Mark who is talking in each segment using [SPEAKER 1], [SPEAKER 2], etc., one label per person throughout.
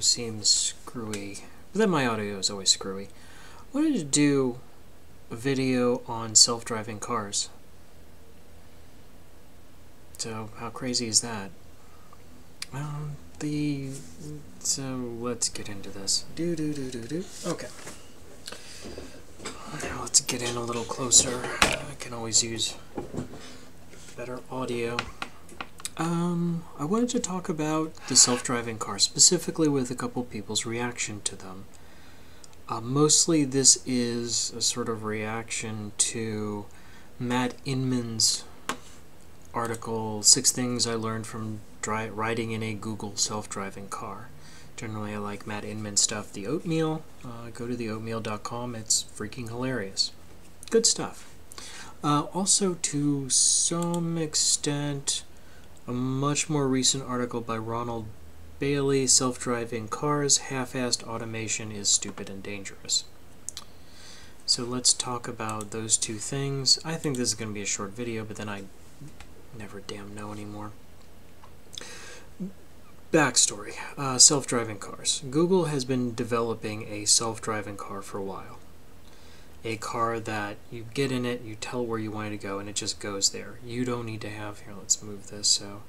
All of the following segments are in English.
[SPEAKER 1] seems screwy. But then my audio is always screwy. I wanted to do a video on self-driving cars. So how crazy is that? Well, the so let's get into this. Do do do do do. Okay. Now let's get in a little closer. I can always use better audio. Um, I wanted to talk about the self-driving car, specifically with a couple people's reaction to them. Uh, mostly this is a sort of reaction to Matt Inman's article, Six Things I Learned from Dri Riding in a Google Self-Driving Car. Generally, I like Matt Inman stuff. The Oatmeal, uh, go to theoatmeal.com. It's freaking hilarious. Good stuff. Uh, also, to some extent, a much more recent article by Ronald Bailey, Self-Driving Cars, Half-Assed Automation is Stupid and Dangerous. So let's talk about those two things. I think this is going to be a short video, but then I never damn know anymore. Backstory uh, Self driving cars. Google has been developing a self driving car for a while. A car that you get in it, you tell where you want it to go, and it just goes there. You don't need to have. Here, let's move this so.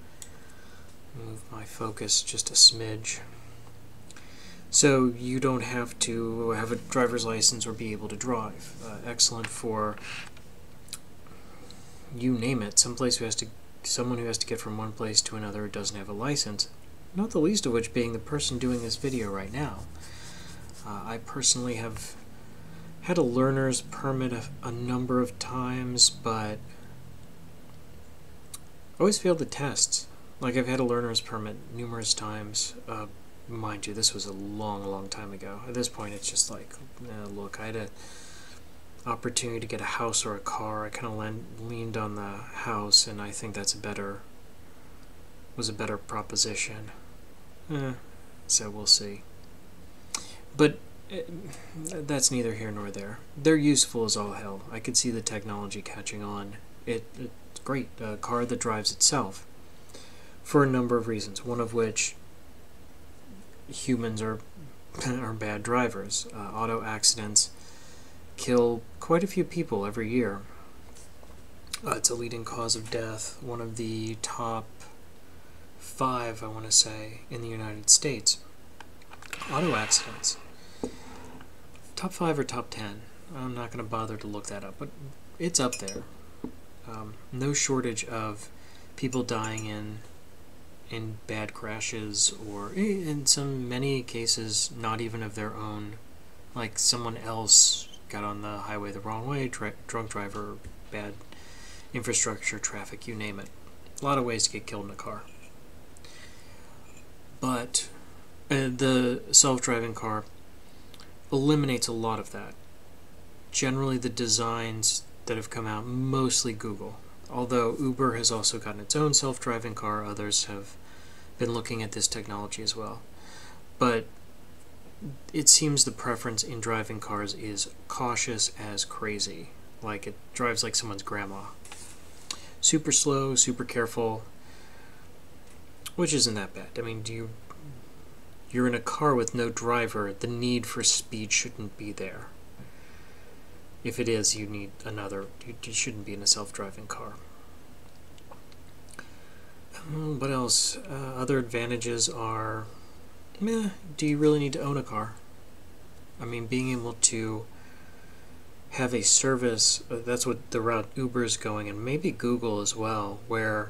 [SPEAKER 1] Move my focus just a smidge. So you don't have to have a driver's license or be able to drive. Uh, excellent for you name it. Someplace who has to, someone who has to get from one place to another who doesn't have a license not the least of which being the person doing this video right now. Uh, I personally have had a learner's permit a, a number of times, but always failed the tests. Like I've had a learner's permit numerous times. Uh, mind you, this was a long, long time ago. At this point, it's just like, eh, look, I had a opportunity to get a house or a car. I kind of leaned on the house, and I think that's a better was a better proposition. Eh, so we'll see. But that's neither here nor there. They're useful as all hell. I could see the technology catching on. It, it's great. A car that drives itself. For a number of reasons. One of which humans are are bad drivers. Uh, auto accidents kill quite a few people every year. Uh, it's a leading cause of death. One of the top five, I want to say, in the United States. Auto accidents. Top five or top ten. I'm not going to bother to look that up, but it's up there. Um, no shortage of people dying in in bad crashes or in some many cases not even of their own like someone else got on the highway the wrong way dr drunk driver bad infrastructure traffic you name it a lot of ways to get killed in a car but uh, the self-driving car eliminates a lot of that. Generally, the designs that have come out, mostly Google. Although Uber has also gotten its own self-driving car, others have been looking at this technology as well. But it seems the preference in driving cars is cautious as crazy. Like it drives like someone's grandma. Super slow, super careful, which isn't that bad. I mean, do you you're in a car with no driver, the need for speed shouldn't be there. If it is, you need another. You, you shouldn't be in a self-driving car. Um, what else? Uh, other advantages are, meh, do you really need to own a car? I mean, being able to have a service, uh, that's what the route Uber is going, and maybe Google as well, where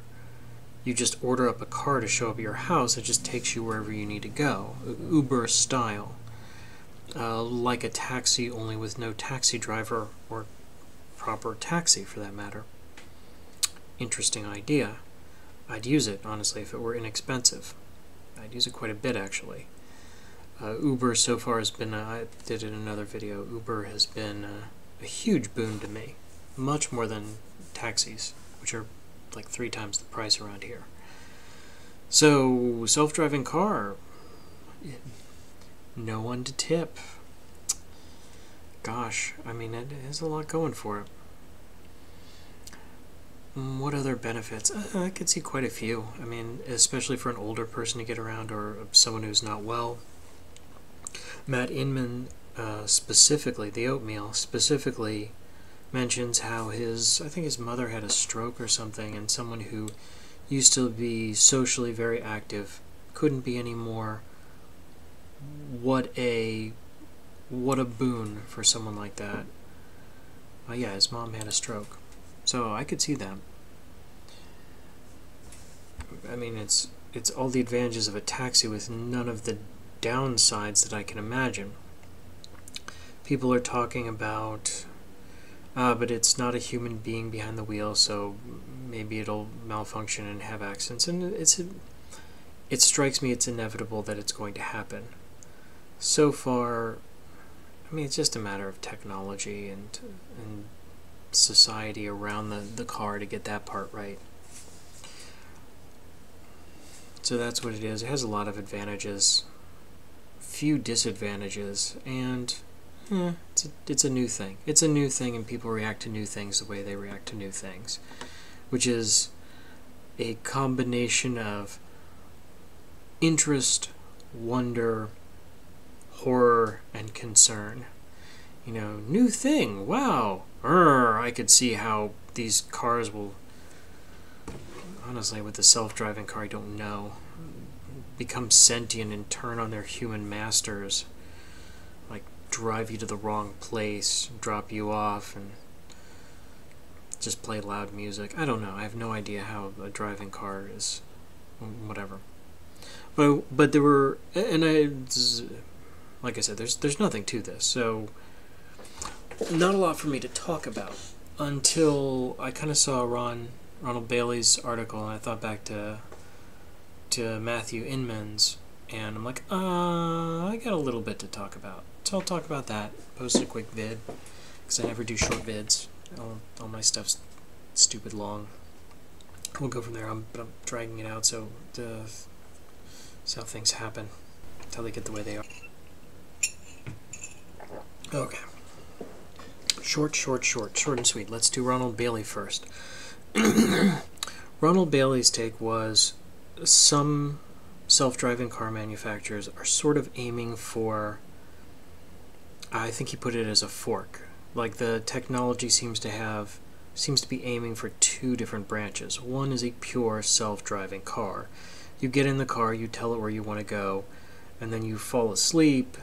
[SPEAKER 1] you just order up a car to show up at your house. It just takes you wherever you need to go. Uber style. Uh, like a taxi, only with no taxi driver or proper taxi for that matter. Interesting idea. I'd use it, honestly, if it were inexpensive. I'd use it quite a bit, actually. Uh, Uber so far has been, uh, I did it in another video, Uber has been uh, a huge boon to me. Much more than taxis, which are like three times the price around here. So, self-driving car, no one to tip. Gosh, I mean, it has a lot going for it. Mm, What other benefits? Uh, I could see quite a few. I mean, especially for an older person to get around or someone who's not well. Matt Inman, uh, specifically, the oatmeal, specifically mentions how his, I think his mother had a stroke or something, and someone who used to be socially very active couldn't be anymore. What a what a boon for someone like that. Uh, yeah, his mom had a stroke, so I could see that. I mean, it's it's all the advantages of a taxi with none of the downsides that I can imagine. People are talking about, ah, but it's not a human being behind the wheel, so maybe it'll malfunction and have accidents, and it's it strikes me it's inevitable that it's going to happen. So far, I mean, it's just a matter of technology and and society around the, the car to get that part right. So that's what it is. It has a lot of advantages, few disadvantages, and eh, it's, a, it's a new thing. It's a new thing, and people react to new things the way they react to new things, which is a combination of interest, wonder, horror, and concern. You know, new thing, wow, Urgh, I could see how these cars will honestly with the self-driving car I don't know become sentient and turn on their human masters drive you to the wrong place drop you off and just play loud music. I don't know. I have no idea how a driving car is. Whatever. But but there were and I like I said there's there's nothing to this. So not a lot for me to talk about until I kind of saw Ron Ronald Bailey's article, and I thought back to to Matthew Inman's, and I'm like, uh, I got a little bit to talk about. So I'll talk about that. Post a quick vid, because I never do short vids. All, all my stuff's stupid long. We'll go from there. I'm, but I'm dragging it out so the how things happen until they get the way they are. Okay. Short, short, short, short and sweet. Let's do Ronald Bailey first. Ronald Bailey's take was some self driving car manufacturers are sort of aiming for, I think he put it as a fork. Like the technology seems to have, seems to be aiming for two different branches. One is a pure self driving car. You get in the car, you tell it where you want to go, and then you fall asleep,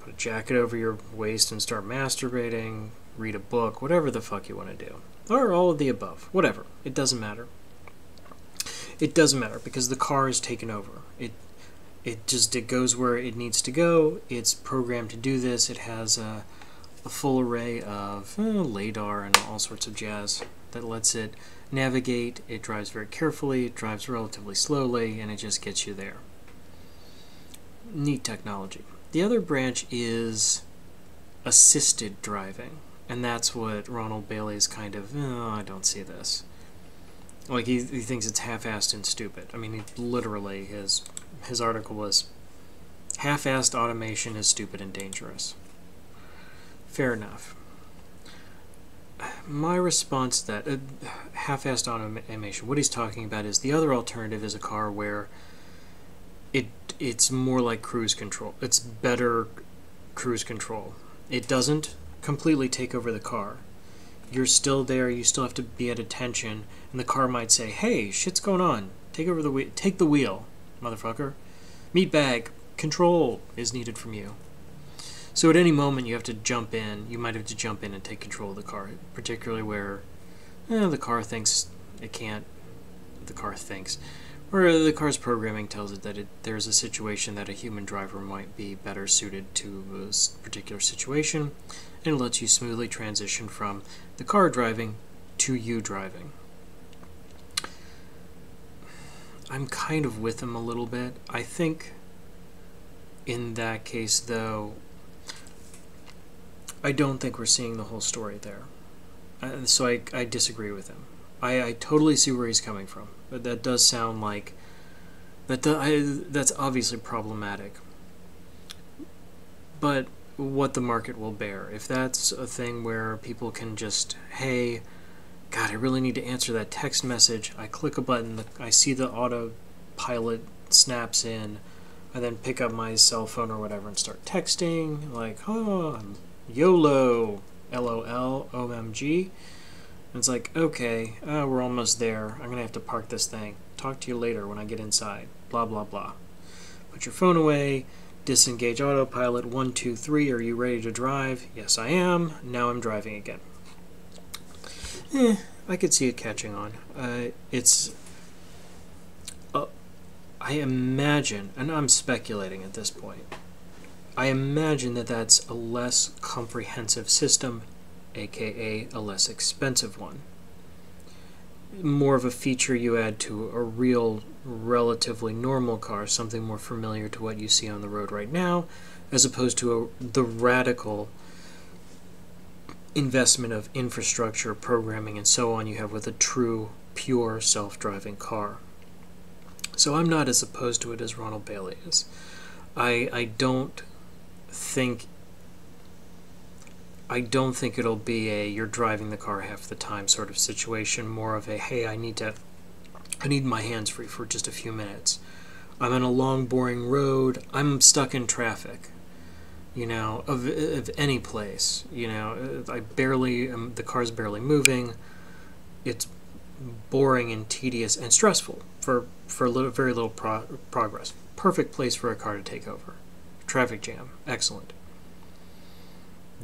[SPEAKER 1] put a jacket over your waist and start masturbating, read a book, whatever the fuck you want to do. Or all of the above. Whatever. It doesn't matter. It doesn't matter because the car is taken over. It it just it goes where it needs to go. It's programmed to do this. It has a, a full array of uh, LiDAR and all sorts of jazz that lets it navigate. It drives very carefully. It drives relatively slowly, and it just gets you there. Neat technology. The other branch is assisted driving. And that's what Ronald Bailey's kind of, oh, I don't see this. Like, he, he thinks it's half-assed and stupid. I mean, he, literally, his, his article was, half-assed automation is stupid and dangerous. Fair enough. My response to that, uh, half-assed automation, what he's talking about is the other alternative is a car where it it's more like cruise control. It's better cruise control. It doesn't completely take over the car. You're still there. You still have to be at attention, and the car might say, "Hey, shit's going on. Take over the wheel. Take the wheel, motherfucker. Meat bag. Control is needed from you." So at any moment, you have to jump in. You might have to jump in and take control of the car, particularly where eh, the car thinks it can't. The car thinks or the car's programming tells it that it, there's a situation that a human driver might be better suited to a particular situation, and it lets you smoothly transition from the car driving to you driving. I'm kind of with him a little bit. I think in that case, though, I don't think we're seeing the whole story there. Uh, so I, I disagree with him. I, I totally see where he's coming from, but that does sound like that. Do, I, that's obviously problematic. But what the market will bear, if that's a thing where people can just, hey, God, I really need to answer that text message. I click a button, I see the autopilot snaps in. I then pick up my cell phone or whatever and start texting, like, oh, YOLO, LOL, OMG. And it's like, okay, uh, we're almost there. I'm going to have to park this thing. Talk to you later when I get inside. Blah, blah, blah. Put your phone away. Disengage autopilot. One, two, three. Are you ready to drive? Yes, I am. Now I'm driving again. Eh, I could see it catching on. Uh, it's. Uh, I imagine, and I'm speculating at this point, I imagine that that's a less comprehensive system, aka a less expensive one. More of a feature you add to a real, relatively normal car, something more familiar to what you see on the road right now, as opposed to a, the radical investment of infrastructure, programming, and so on you have with a true, pure self driving car. So I'm not as opposed to it as Ronald Bailey is. I, I don't think I don't think it'll be a you're driving the car half the time sort of situation, more of a hey, I need to I need my hands free for just a few minutes. I'm on a long boring road. I'm stuck in traffic you know, of, of any place. You know, I barely, um, the car's barely moving. It's boring and tedious and stressful for, for little, very little pro progress. Perfect place for a car to take over. Traffic jam, excellent.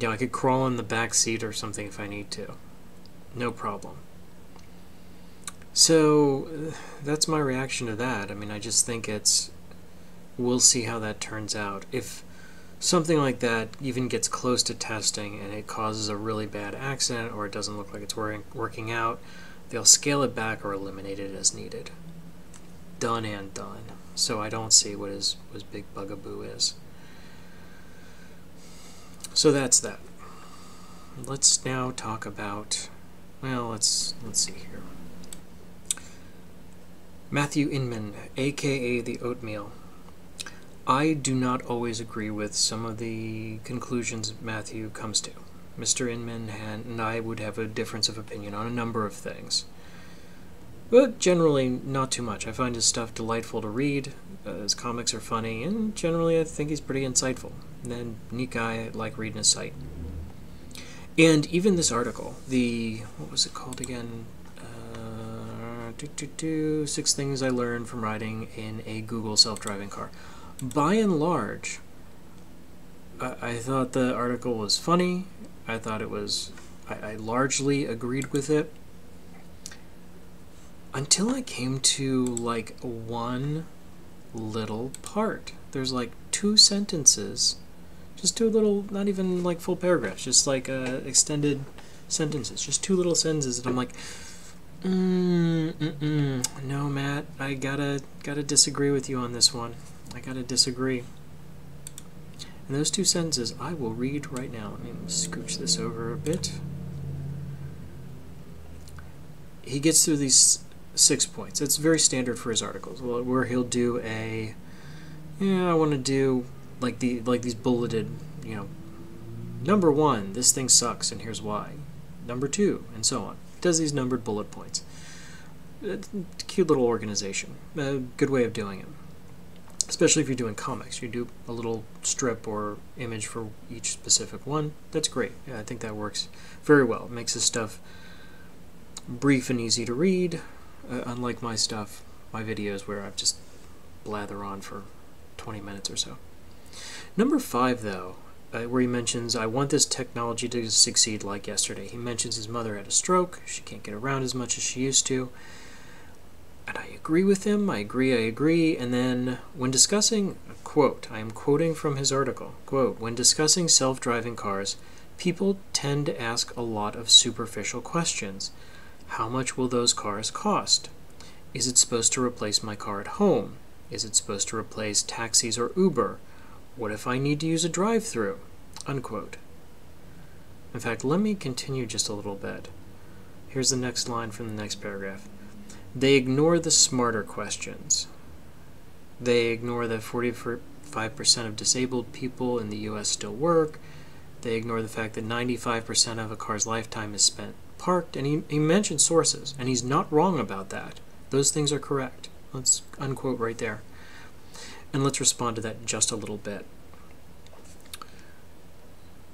[SPEAKER 1] You know, I could crawl in the back seat or something if I need to. No problem. So, that's my reaction to that. I mean, I just think it's. We'll see how that turns out. If something like that even gets close to testing and it causes a really bad accident or it doesn't look like it's working out, they'll scale it back or eliminate it as needed. Done and done. So I don't see what his, what his big bugaboo is. So that's that. Let's now talk about, well, let's let's see here. Matthew Inman, aka the Oatmeal. I do not always agree with some of the conclusions Matthew comes to. Mr. Inman and I would have a difference of opinion on a number of things. But generally, not too much. I find his stuff delightful to read, uh, his comics are funny, and generally I think he's pretty insightful. And neat guy, I like reading his site. And even this article, the, what was it called again? Uh, doo -doo -doo, Six Things I Learned from Riding in a Google Self-Driving Car by and large, I, I, thought the article was funny. I thought it was, I, I largely agreed with it. Until I came to like one little part. There's like two sentences, just two little, not even like full paragraphs, just like uh, extended sentences, just two little sentences, and I'm like, mm, mm, mm, no, Matt, I gotta gotta disagree with you on this one. I gotta disagree. And those two sentences I will read right now. Let me scooch this over a bit. He gets through these six points. It's very standard for his articles, where he'll do a, yeah, I want to do like the like these bulleted, you know, number one, this thing sucks, and here's why. Number two, and so on. He does these numbered bullet points. cute little organization. A good way of doing it especially if you're doing comics. You do a little strip or image for each specific one. That's great. Yeah, I think that works very well. It makes this stuff brief and easy to read, uh, unlike my stuff, my videos where I just blather on for 20 minutes or so. Number five, though, uh, where he mentions, I want this technology to succeed like yesterday. He mentions his mother had a stroke. She can't get around as much as she used to and I agree with him, I agree, I agree, and then when discussing, quote, I am quoting from his article, quote, when discussing self-driving cars, people tend to ask a lot of superficial questions. How much will those cars cost? Is it supposed to replace my car at home? Is it supposed to replace taxis or Uber? What if I need to use a drive-through? Unquote. In fact, let me continue just a little bit. Here's the next line from the next paragraph. They ignore the smarter questions. They ignore that 45% of disabled people in the US still work. They ignore the fact that 95% of a car's lifetime is spent parked, and he, he mentioned sources, and he's not wrong about that. Those things are correct. Let's unquote right there. And let's respond to that just a little bit.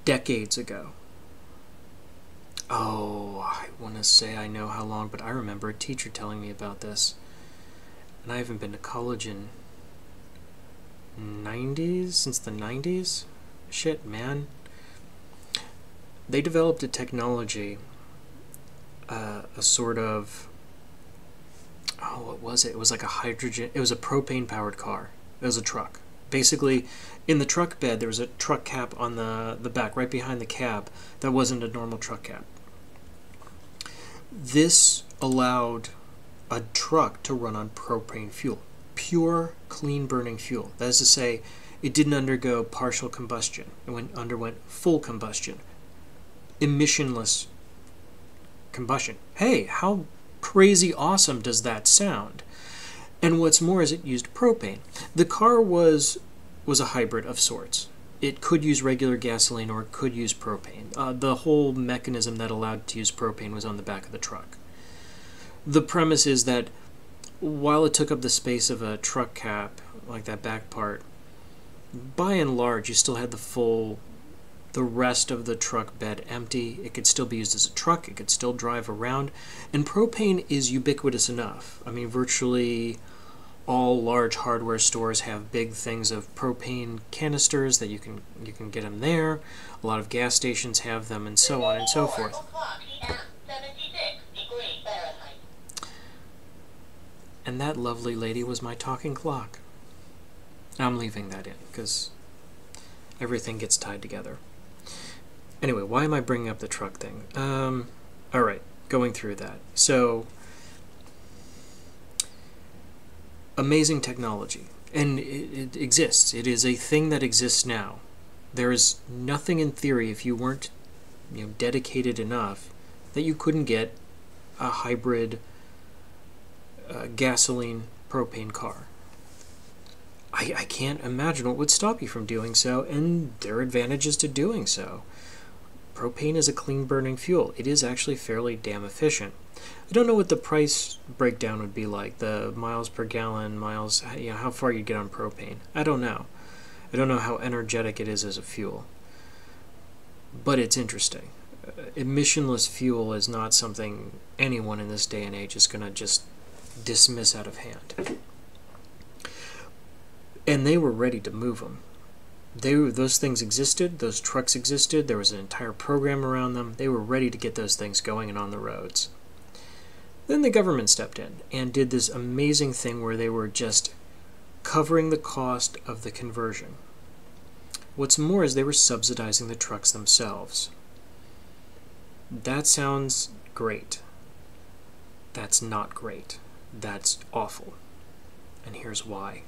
[SPEAKER 1] Decades ago, oh, I want to say I know how long, but I remember a teacher telling me about this. And I haven't been to college in 90s, since the 90s? Shit, man. They developed a technology, uh, a sort of, oh, what was it? It was like a hydrogen, it was a propane powered car. It was a truck. Basically, in the truck bed, there was a truck cap on the, the back, right behind the cab, that wasn't a normal truck cap. This allowed a truck to run on propane fuel, pure, clean burning fuel. That is to say, it didn't undergo partial combustion, it went, underwent full combustion, emissionless combustion. Hey, how crazy awesome does that sound? And what's more is it used propane. The car was was a hybrid of sorts. It could use regular gasoline or it could use propane. Uh, the whole mechanism that allowed to use propane was on the back of the truck. The premise is that while it took up the space of a truck cap, like that back part, by and large you still had the full the rest of the truck bed empty. It could still be used as a truck, it could still drive around, and propane is ubiquitous enough. I mean, virtually all large hardware stores have big things of propane canisters that you can you can get them there. A lot of gas stations have them, and so on and so forth. And that lovely lady was my talking clock. I'm leaving that in because everything gets tied together. Anyway, why am I bringing up the truck thing? Um, all right, going through that. So, amazing technology, and it, it exists. It is a thing that exists now. There is nothing in theory, if you weren't, you know, dedicated enough, that you couldn't get a hybrid uh, gasoline propane car. I, I can't imagine what would stop you from doing so, and there are advantages to doing so. Propane is a clean burning fuel. It is actually fairly damn efficient. I don't know what the price breakdown would be like, the miles per gallon, miles, you know, how far you'd get on propane. I don't know. I don't know how energetic it is as a fuel. But it's interesting. Uh, emissionless fuel is not something anyone in this day and age is going to just dismiss out of hand. And they were ready to move them they those things existed those trucks existed there was an entire program around them they were ready to get those things going and on the roads. Then the government stepped in and did this amazing thing where they were just covering the cost of the conversion. What's more is they were subsidizing the trucks themselves. That sounds great. That's not great. That's awful. And here's why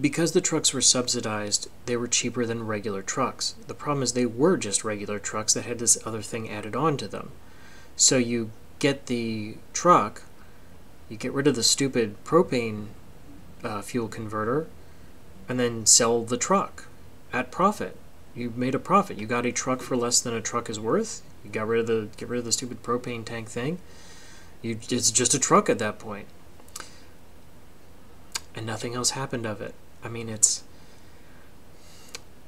[SPEAKER 1] because the trucks were subsidized, they were cheaper than regular trucks. The problem is they were just regular trucks that had this other thing added on to them. So you get the truck, you get rid of the stupid propane uh, fuel converter, and then sell the truck at profit. You made a profit. You got a truck for less than a truck is worth. You got rid of the get rid of the stupid propane tank thing. You it's just a truck at that point. And nothing else happened of it. I mean, it's.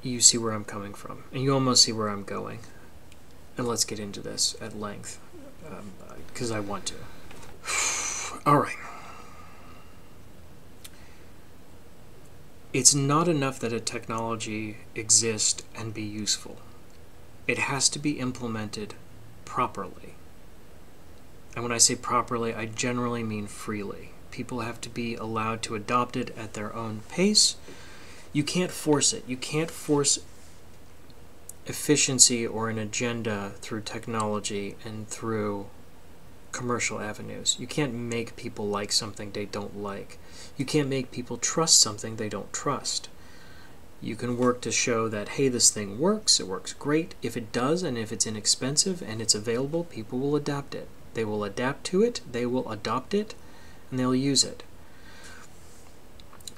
[SPEAKER 1] You see where I'm coming from, and you almost see where I'm going. And let's get into this at length, because um, I want to. All right. It's not enough that a technology exist and be useful. It has to be implemented properly. And when I say properly, I generally mean freely. People have to be allowed to adopt it at their own pace. You can't force it. You can't force efficiency or an agenda through technology and through commercial avenues. You can't make people like something they don't like. You can't make people trust something they don't trust. You can work to show that, hey, this thing works, it works great. If it does, and if it's inexpensive and it's available, people will adapt it. They will adapt to it, they will adopt it, and they'll use it.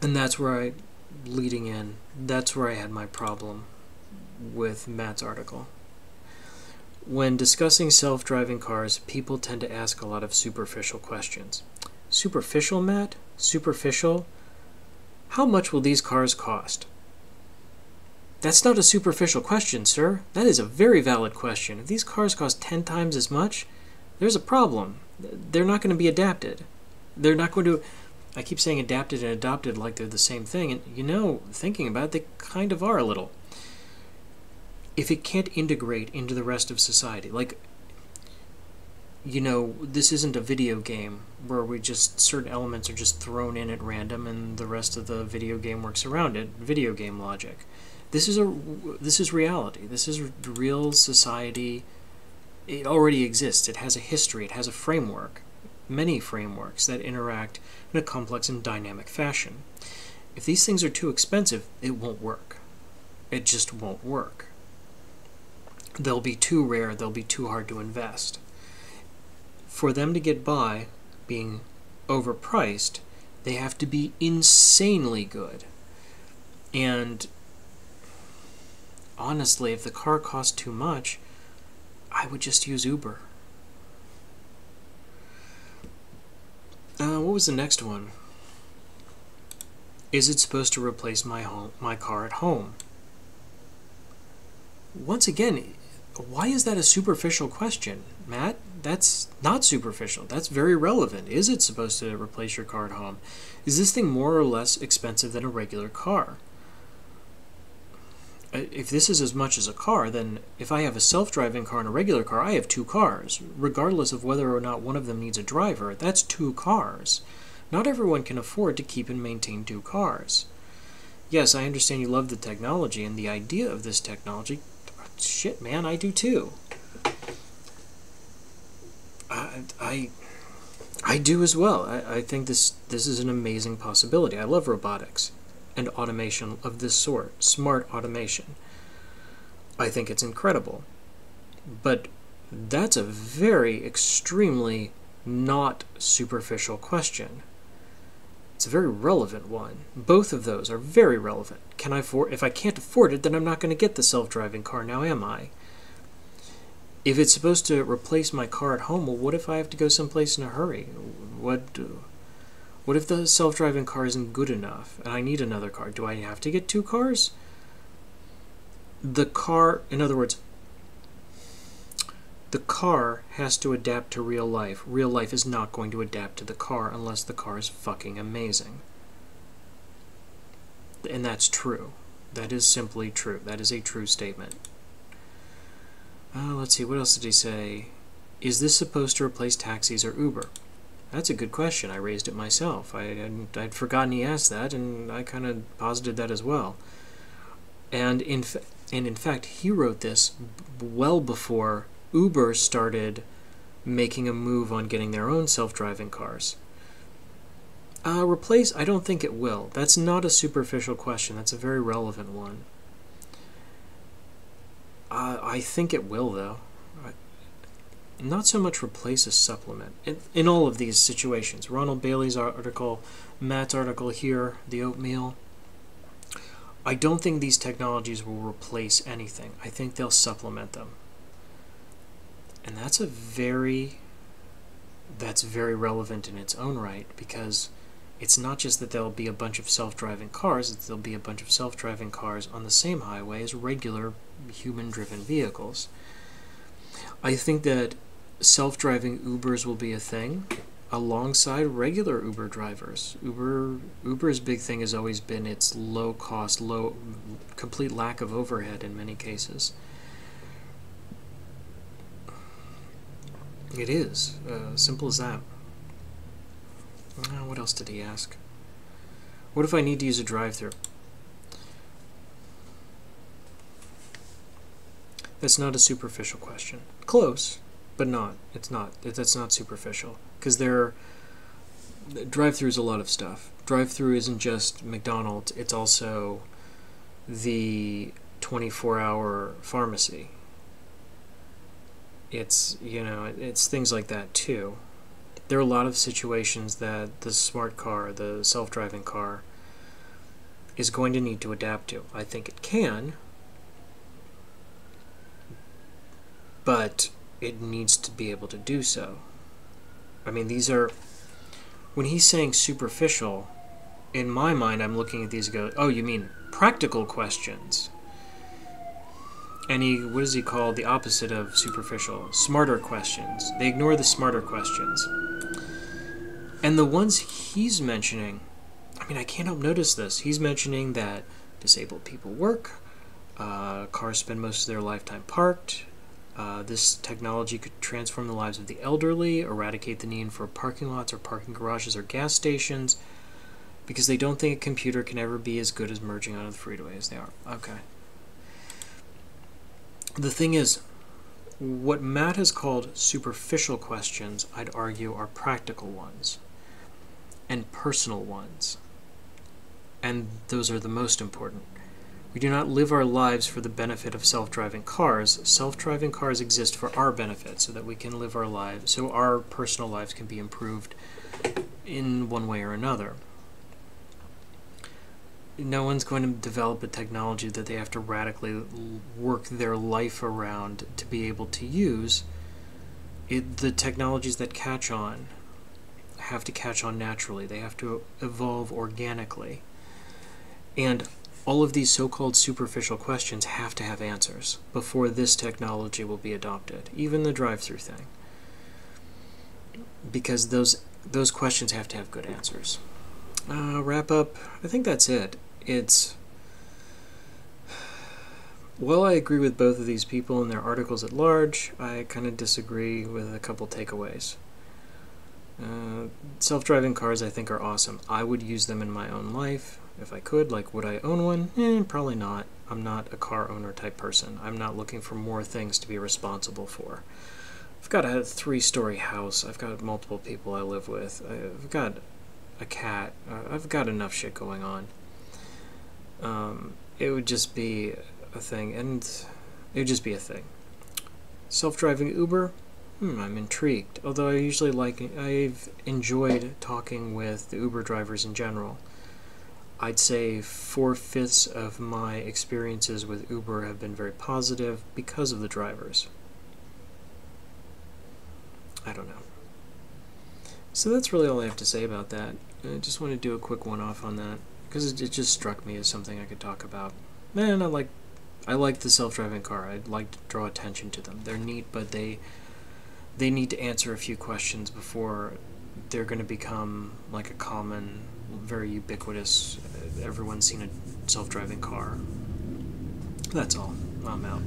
[SPEAKER 1] And that's where I, leading in, that's where I had my problem with Matt's article. when discussing self driving cars, people tend to ask a lot of superficial questions. Superficial, Matt? Superficial? How much will these cars cost? That's not a superficial question, sir. That is a very valid question. If these cars cost 10 times as much, there's a problem. They're not going to be adapted. They're not going to. I keep saying adapted and adopted like they're the same thing, and you know, thinking about it, they kind of are a little. If it can't integrate into the rest of society, like, you know, this isn't a video game where we just certain elements are just thrown in at random and the rest of the video game works around it. Video game logic. This is a this is reality. This is real society. It already exists. It has a history. It has a framework. Many frameworks that interact in a complex and dynamic fashion. If these things are too expensive, it won't work. It just won't work. They'll be too rare. They'll be too hard to invest for them to get by being overpriced, they have to be insanely good. And honestly, if the car costs too much, I would just use Uber. Uh, what was the next one? Is it supposed to replace my home, my car at home? Once again, why is that a superficial question, Matt? that's not superficial. That's very relevant. Is it supposed to replace your car at home? Is this thing more or less expensive than a regular car? If this is as much as a car, then if I have a self-driving car and a regular car, I have two cars. Regardless of whether or not one of them needs a driver, that's two cars. Not everyone can afford to keep and maintain two cars. Yes, I understand you love the technology and the idea of this technology. Shit, man, I do too. I, I, I do as well. I, I think this this is an amazing possibility. I love robotics and automation of this sort, smart automation. I think it's incredible. But that's a very extremely not superficial question. It's a very relevant one. Both of those are very relevant. Can I afford if I can't afford it, then I'm not going to get the self-driving car now, am I? if it's supposed to replace my car at home, well, what if I have to go someplace in a hurry? What what if the self-driving car isn't good enough and I need another car? Do I have to get two cars? The car, in other words, the car has to adapt to real life. Real life is not going to adapt to the car unless the car is fucking amazing. And that's true. That is simply true. That is a true statement. Uh, let's see, what else did he say? Is this supposed to replace taxis or Uber? That's a good question. I raised it myself. I, I'd, I'd forgotten he asked that, and I kind of posited that as well. And in, and in fact, he wrote this well before Uber started making a move on getting their own self-driving cars. Uh, replace? I don't think it will. That's not a superficial question. That's a very relevant one. Uh, I think it will, though. Not so much replace a supplement. In, in all of these situations, Ronald Bailey's article, Matt's article here, the oatmeal, I don't think these technologies will replace anything. I think they'll supplement them. And that's a very that's very relevant in its own right because it's not just that there'll be a bunch of self-driving cars, it's there'll be a bunch of self-driving cars on the same highway as regular human-driven vehicles. I think that self-driving Ubers will be a thing alongside regular Uber drivers. Uber Uber's big thing has always been its low cost, low complete lack of overhead in many cases. It is uh, simple as that. Uh, what else did he ask? What if I need to use a drive-through? That's not a superficial question. Close, but not. It's not. That's not superficial because there. Drive-through is a lot of stuff. Drive-through isn't just McDonald's. It's also the 24-hour pharmacy. It's you know it's things like that too there are a lot of situations that the smart car, the self-driving car, is going to need to adapt to. I think it can, but it needs to be able to do so. I mean, these are. When he's saying superficial, in my mind, I'm looking at these and go, oh, you mean practical questions. And he, what does he call the opposite of superficial? Smarter questions. They ignore the smarter questions. And the ones he's mentioning, I mean, I can't help notice this. He's mentioning that disabled people work, uh, cars spend most of their lifetime parked, uh, this technology could transform the lives of the elderly, eradicate the need for parking lots or parking garages or gas stations, because they don't think a computer can ever be as good as merging onto the freeway as they are. Okay. The thing is, what Matt has called superficial questions, I'd argue, are practical ones and personal ones. And those are the most important. We do not live our lives for the benefit of self driving cars. Self driving cars exist for our benefit so that we can live our lives, so our personal lives can be improved in one way or another. No one's going to develop a technology that they have to radically work their life around to be able to use. It, the technologies that catch on have to catch on naturally, they have to evolve organically. And all of these so-called superficial questions have to have answers before this technology will be adopted, even the drive-through thing. Because those those questions have to have good answers. Uh, wrap up. I think that's it. It's while I agree with both of these people and their articles at large, I kind of disagree with a couple takeaways. Uh, self-driving cars I think are awesome. I would use them in my own life if I could. Like, would I own one? Eh, probably not. I'm not a car owner type person. I'm not looking for more things to be responsible for. I've got a three story house. I've got multiple people I live with. I've got a cat. Uh, I've got enough shit going on. Um, it would just be a thing, and it would just be a thing. Self driving Uber? Hmm, I'm intrigued. Although I usually like, I've enjoyed talking with the Uber drivers in general. I'd say four fifths of my experiences with Uber have been very positive because of the drivers. I don't know. So that's really all I have to say about that. I just want to do a quick one off on that because it, it just struck me as something I could talk about. Man, I like I like the self-driving car. I'd like to draw attention to them. They're neat, but they they need to answer a few questions before they're going to become like a common very ubiquitous. Uh, everyone's seen a self-driving car. That's all. I'm out.